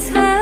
去。